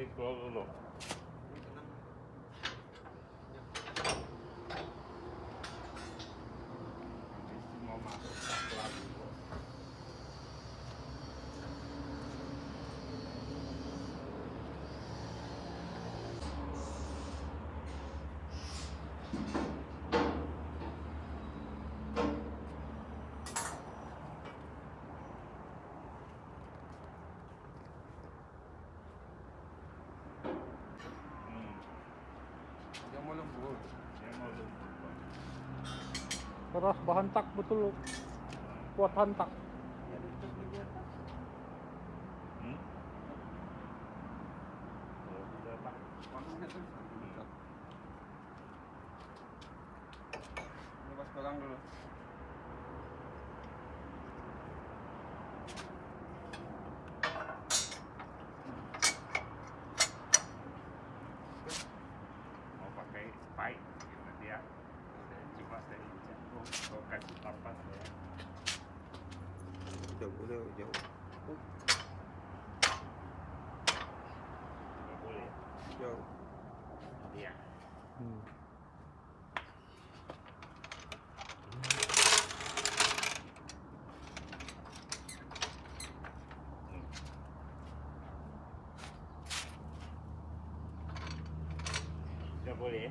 kasih keluar dulu. Mau masuk keras bahan tak betul kuat hantak? Hmm. Lepas pegang dulu. Kau Jauh jauh. Jauh. iya Hmm. nggak boleh